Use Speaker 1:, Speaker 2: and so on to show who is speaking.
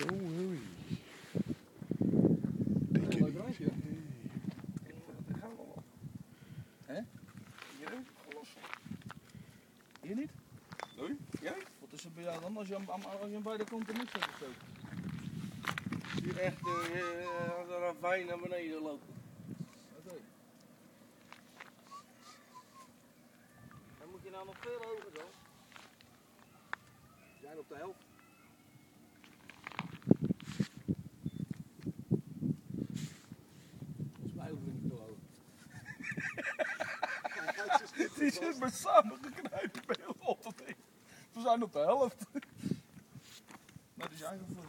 Speaker 1: Don't worry. Take it easy. Hé? Hier? Los. Hier niet?
Speaker 2: Nee? Jij?
Speaker 1: Wat is er bij jou dan als je, aan, als je bij de kant niet niks hebt gestoken?
Speaker 2: Hier echt uh, de ravijn naar beneden lopen.
Speaker 1: Oké. Dan moet je nou nog veel hoger dan.
Speaker 2: We zijn op de helft.
Speaker 3: Die zit met samengeknijpen beeld op dat ding. We zijn op de helft.
Speaker 1: Maar die zijn gevoerd.